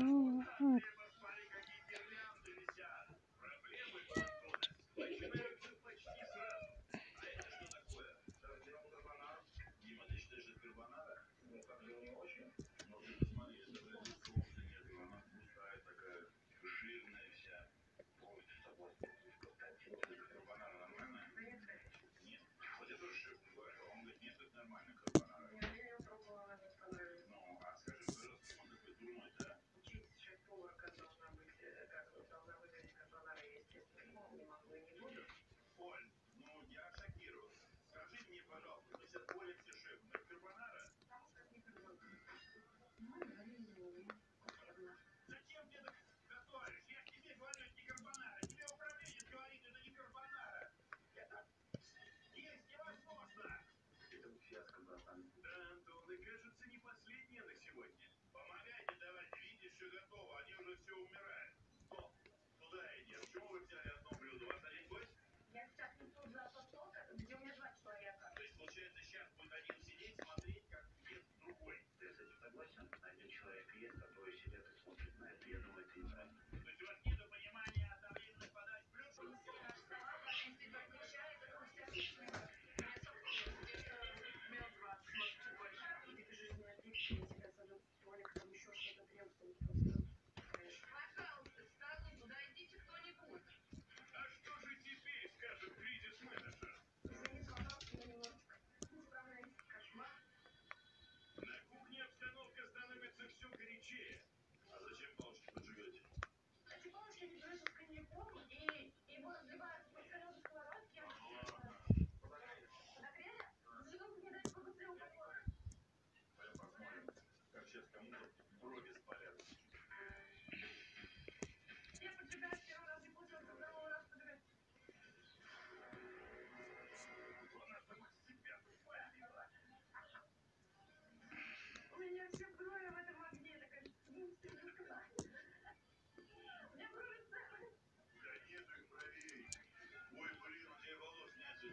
嗯嗯。